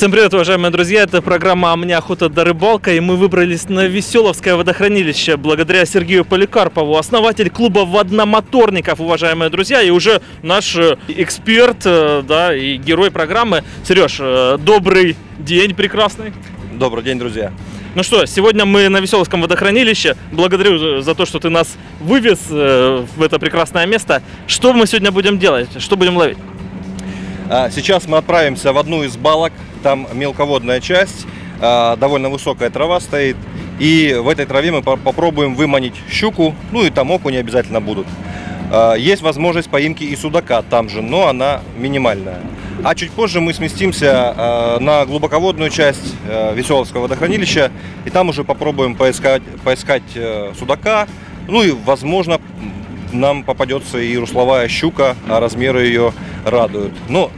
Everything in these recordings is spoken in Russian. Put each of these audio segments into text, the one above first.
Всем привет, уважаемые друзья! Это программа «А мне охота до рыбалка» и мы выбрались на Веселовское водохранилище благодаря Сергею Поликарпову, основатель клуба водномоторников, уважаемые друзья, и уже наш э, эксперт, э, да, и герой программы. Сереж, э, добрый день, прекрасный. Добрый день, друзья. Ну что, сегодня мы на Веселовском водохранилище. Благодарю за то, что ты нас вывез в это прекрасное место. Что мы сегодня будем делать? Что будем ловить? А, сейчас мы отправимся в одну из балок. Там мелководная часть, а, довольно высокая трава стоит. И в этой траве мы попробуем выманить щуку, ну и там окуни обязательно будут. А, есть возможность поимки и судака там же, но она минимальная. А чуть позже мы сместимся на глубоководную часть Веселовского водохранилища, и там уже попробуем поискать, поискать э, судака, ну и, возможно, нам попадется и русловая щука, а размеры ее радуют. Но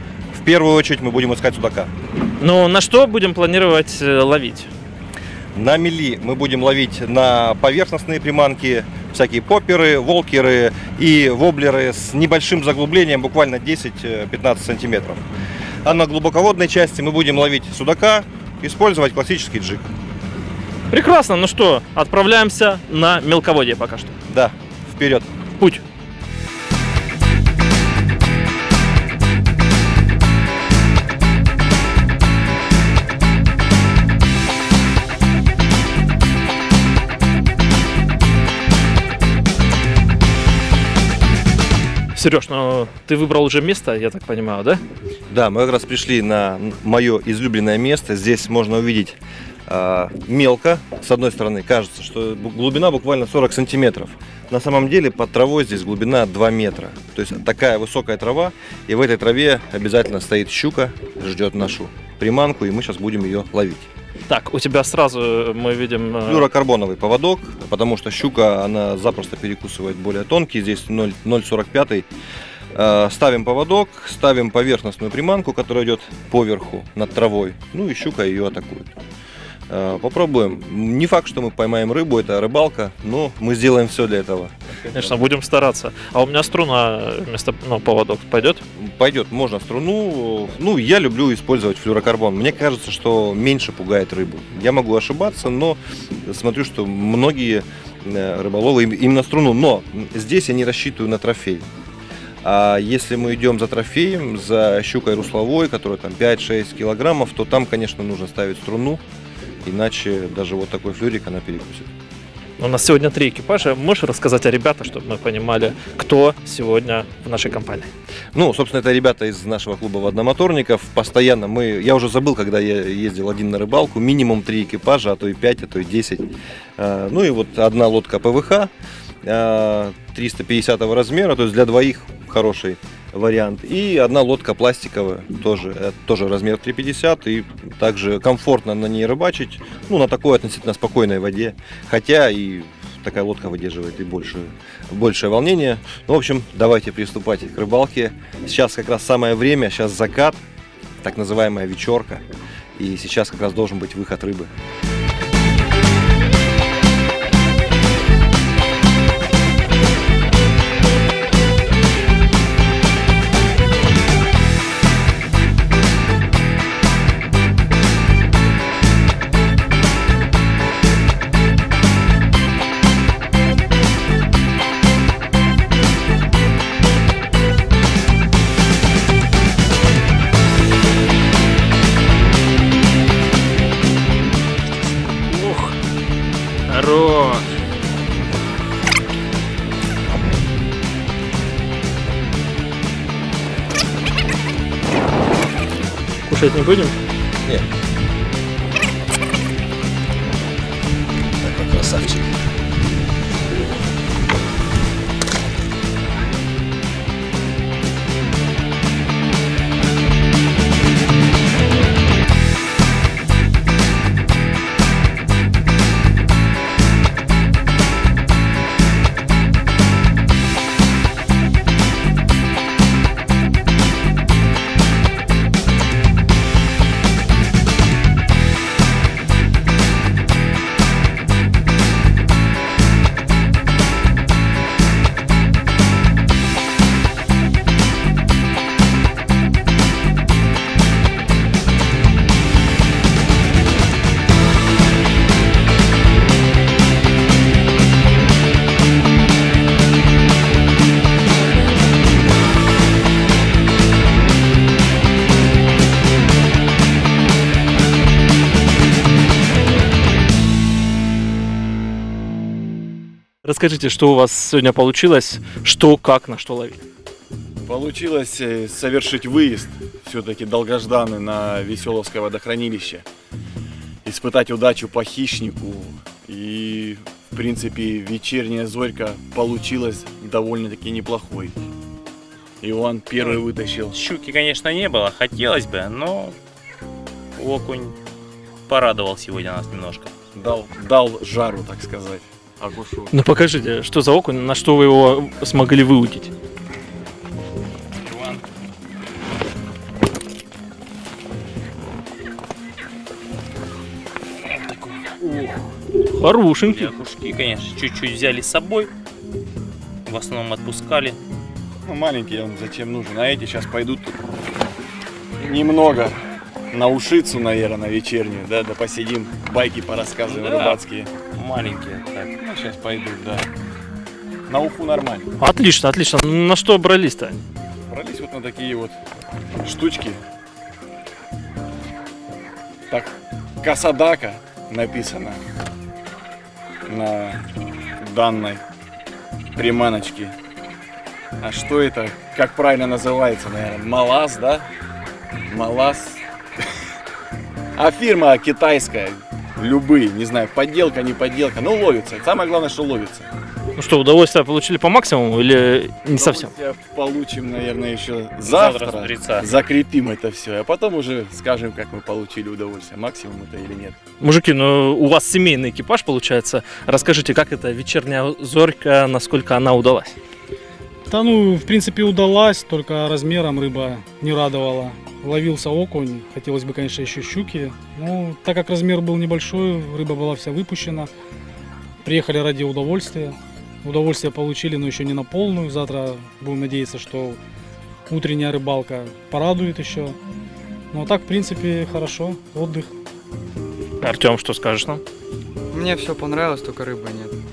в первую очередь мы будем искать судака. Ну, на что будем планировать э, ловить? На мели мы будем ловить на поверхностные приманки, всякие попперы, волкеры и воблеры с небольшим заглублением, буквально 10-15 сантиметров. А на глубоководной части мы будем ловить судака, использовать классический джиг. Прекрасно, ну что, отправляемся на мелководье пока что. Да, вперед. Путь. Сереж, ну ты выбрал уже место, я так понимаю, да? Да, мы как раз пришли на мое излюбленное место. Здесь можно увидеть э, мелко. С одной стороны, кажется, что глубина буквально 40 сантиметров. На самом деле под травой здесь глубина 2 метра. То есть такая высокая трава. И в этой траве обязательно стоит щука, ждет нашу приманку, и мы сейчас будем ее ловить. Так, у тебя сразу э, мы видим... Э, Флюрокарбоновый поводок, потому что щука, она запросто перекусывает более тонкий, здесь 0,45. Э, ставим поводок, ставим поверхностную приманку, которая идет поверху над травой, ну и щука ее атакует. Э, попробуем. Не факт, что мы поймаем рыбу, это рыбалка, но мы сделаем все для этого. Конечно, будем стараться. А у меня струна вместо ну, поводок пойдет? Пойдет, можно струну. Ну, я люблю использовать флюрокарбон. Мне кажется, что меньше пугает рыбу. Я могу ошибаться, но смотрю, что многие э, рыболовы именно струну. Но здесь я не рассчитываю на трофей. А если мы идем за трофеем, за щукой русловой, которая там 5-6 килограммов, то там, конечно, нужно ставить струну, Иначе даже вот такой флюрик она перекусит. У нас сегодня три экипажа. Можешь рассказать о ребятах, чтобы мы понимали, кто сегодня в нашей компании? Ну, собственно, это ребята из нашего клуба водномоторников. Постоянно мы... Я уже забыл, когда я ездил один на рыбалку. Минимум три экипажа, а то и пять, а то и десять. А, ну и вот одна лодка ПВХ 350 а, размера, то есть для двоих хороший вариант. И одна лодка пластиковая, тоже, э, тоже размер 350, и также комфортно на ней рыбачить, ну, на такой относительно спокойной воде. Хотя и такая лодка выдерживает и больше, большее волнение. Ну, в общем, давайте приступать к рыбалке. Сейчас как раз самое время, сейчас закат, так называемая вечерка. И сейчас как раз должен быть выход рыбы. Кушать не будем? Расскажите, что у вас сегодня получилось, что, как, на что ловить? Получилось э, совершить выезд, все-таки долгожданный, на Веселовское водохранилище. Испытать удачу по хищнику. И, в принципе, вечерняя зорька получилась довольно-таки неплохой. Иван первый вытащил. Щуки, конечно, не было, хотелось бы, но окунь порадовал сегодня нас немножко. Дал, дал жару, так сказать, акушу. Ну покажите, что за окунь, на что вы его смогли выудить? Иван. Хорошенький. Окушки, конечно, чуть-чуть взяли с собой. В основном отпускали. Ну, маленький он зачем нужен, а эти сейчас пойдут немного на ушицу, наверное, вечернюю, да, да посидим, байки порассказываем Да. рыбацкие. Маленькие. Так. Ну, сейчас пойдут, да. На уху нормально. Отлично, отлично. На что брались-то? Брались вот на такие вот штучки. Так, Касадака написано на данной приманочке. А что это? Как правильно называется, наверное? Малаз, да? Малаз. А фирма китайская. Любые, не знаю, подделка, не подделка. Ну, ловится. Самое главное, что ловится. Ну что, удовольствие получили по максимуму или не совсем? Получим, наверное, еще Завтра завтра. Закрепим это все, а потом уже скажем, как мы получили удовольствие, максимум это или нет. Мужики, ну у вас семейный экипаж получается. Расскажите, как эта вечерняя зорька, насколько она удалась? Да ну, в принципе, удалась, только размером рыба не радовала. Ловился окунь, хотелось бы, конечно, еще щуки. Ну, так как размер был небольшой, рыба была вся выпущена. Приехали ради удовольствия. Удовольствие получили, но еще не на полную. Завтра будем надеяться, что утренняя рыбалка порадует еще. Ну, а так, в принципе, хорошо. Отдых. Артем, что скажешь нам? Мне все понравилось, только рыбы нет.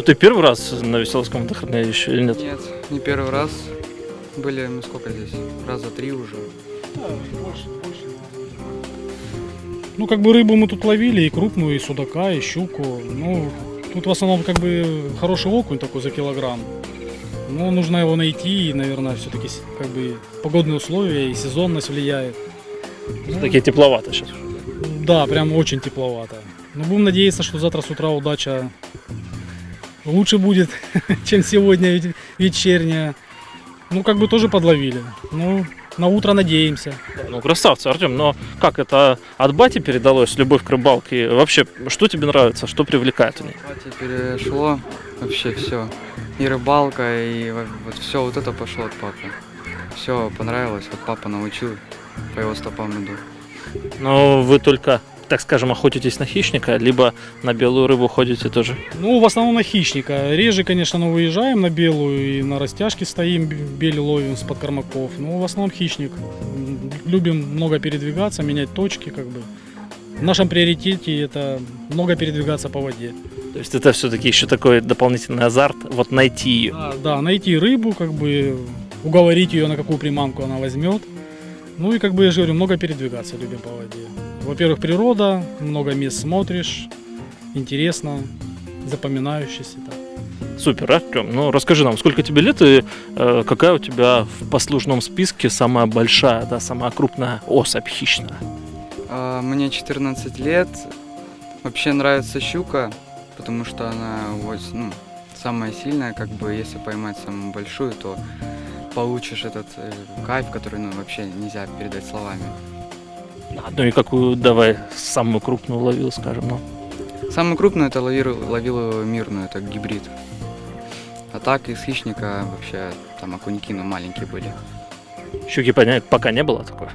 Ну ты первый раз на Веселовском водохранилище или нет? Нет, не первый раз. Были мы сколько здесь? Раза три уже. Ну, как бы рыбу мы тут ловили, и крупную, и судака, и щуку. Ну, тут в основном как бы хороший окунь такой за килограмм. Но нужно его найти, и, наверное, все-таки как бы погодные условия и сезонность влияет. Ну, Такие тепловато сейчас. Да, прям очень тепловато. Но будем надеяться, что завтра с утра удача лучше будет, чем сегодня вечерняя. Ну, как бы тоже подловили. Ну, на утро надеемся. Ну, красавцы, Артем, но как это от бати передалось, любовь к рыбалке? Вообще, что тебе нравится, что привлекает в ней? Кстати, перешло вообще все. И рыбалка, и во- вот все вот это пошло от папы. Все понравилось, вот папа научил, по его стопам иду. Но вы только, так скажем, охотитесь на хищника, либо на белую рыбу ходите тоже. Ну, в основном на хищника. Реже, конечно, но выезжаем на белую и на растяжке стоим, б- бель ловим с подкормаков. Но в основном хищник. Любим много передвигаться, менять точки, как бы. В нашем приоритете это много передвигаться по воде. То есть это все-таки еще такой дополнительный азарт, вот найти ее. Да, да, найти рыбу, как бы уговорить ее, на какую приманку она возьмет. Ну и, как бы я же говорю, много передвигаться любим по воде. Во-первых, природа, много мест смотришь, интересно, запоминающееся. Так. Супер, Артем. Ну, расскажи нам, сколько тебе лет и э, какая у тебя в послужном списке самая большая, да, самая крупная особь хищная? А, мне 14 лет. Вообще нравится щука, потому что она вот, ну, самая сильная, как бы, если поймать самую большую, то получишь этот э, кайф, который, ну, вообще нельзя передать словами. Ну и какую, давай, самую крупную ловил, скажем, ну. Самую крупную это ловил, ловил мирную, это гибрид. А так из хищника вообще там окуньки, ну, маленькие были. Щуки пока не было такой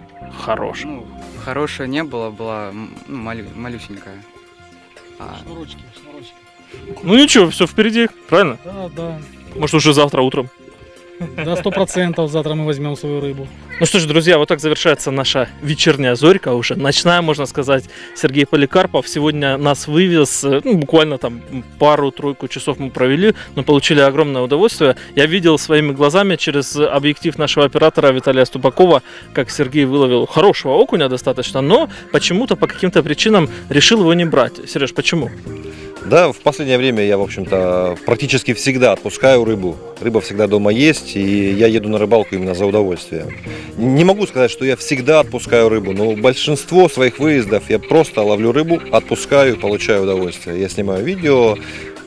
хорошей. Ну, хорошая не было, была ну, малю- малюсенькая. А, Шнурочки, шнурочки. Ну ничего, все впереди, правильно? Да, да. Может уже завтра утром. Да, сто процентов завтра мы возьмем свою рыбу. Ну что ж, друзья, вот так завершается наша вечерняя зорька, уже ночная, можно сказать. Сергей Поликарпов сегодня нас вывез, э, ну, буквально там пару-тройку часов мы провели, но получили огромное удовольствие. Я видел своими глазами через объектив нашего оператора Виталия Ступакова, как Сергей выловил хорошего окуня достаточно, но почему-то по каким-то причинам решил его не брать. Сереж, почему? Да, в последнее время я, в общем-то, практически всегда отпускаю рыбу. Рыба всегда дома есть, и я еду на рыбалку именно за удовольствием. Не могу сказать, что я всегда отпускаю рыбу, но большинство своих выездов я просто ловлю рыбу, отпускаю, получаю удовольствие. Я снимаю видео,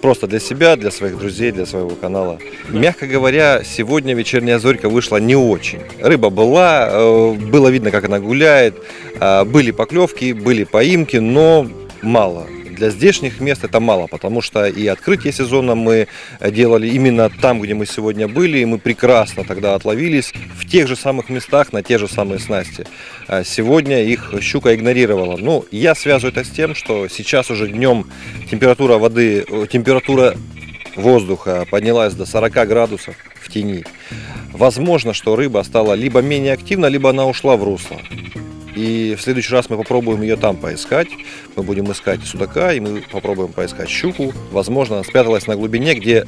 просто для себя, для своих друзей, для своего канала. Мягко говоря, сегодня вечерняя зорька вышла не очень. Рыба была, э, было видно, как она гуляет, э, были поклевки, были поимки, но мало. Для здешних мест это мало, потому что и открытие сезона мы делали именно там, где мы сегодня были, и мы прекрасно тогда отловились в тех же самых местах, на те же самые снасти. А Сегодня их щука игнорировала. Ну, я связываю это с тем, что сейчас уже днем температура воды, э, температура воздуха поднялась до 40 градусов в тени. Возможно, что рыба стала либо менее активна, либо она ушла в русло. И в следующий раз мы попробуем ее там поискать. Мы будем искать судака, и мы попробуем поискать щуку. Возможно, она спряталась на глубине, где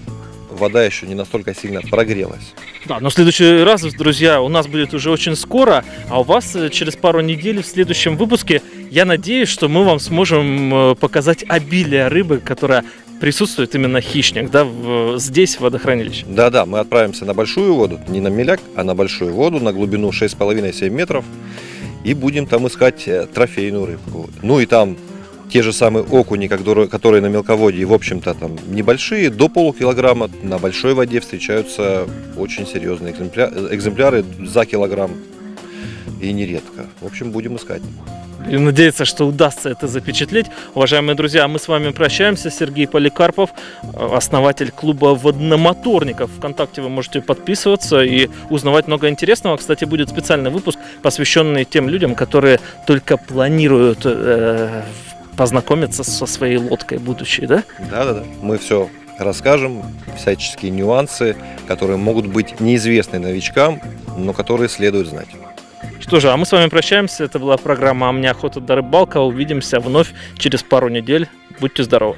вода еще не настолько сильно прогрелась. Да, но в следующий раз, друзья, у нас будет уже очень скоро, а у вас э, через пару недель в следующем выпуске, я надеюсь, что мы вам сможем э, показать обилие рыбы, которая присутствует именно хищник, да, в- здесь, в водохранилище. Да-да, мы отправимся на большую воду, не на меляк, а на большую воду, на глубину 6,5-7 метров. И будем там искать э, трофейную рыбку. Ну и там те же самые окуни, которые, на мелководье, в общем-то, там небольшие, до полукилограмма. На большой воде встречаются очень серьезные экземпля- э, экземпляры за килограмм. И нередко. В общем, будем искать. И надеяться, что удастся это запечатлеть. Уважаемые друзья, мы с вами прощаемся. Сергей Поликарпов, э, основатель клуба водномоторников. Вконтакте вы можете подписываться и узнавать много интересного. Кстати, будет специальный выпуск, посвященный тем людям, которые только планируют э, познакомиться со своей лодкой будущей, да? Да-да-да. Мы все расскажем, всяческие нюансы, которые могут быть неизвестны новичкам, но которые следует знать. Что же, а мы с вами прощаемся. Это была программа «А мне охота до рыбалка». Увидимся вновь через пару недель. Будьте здоровы.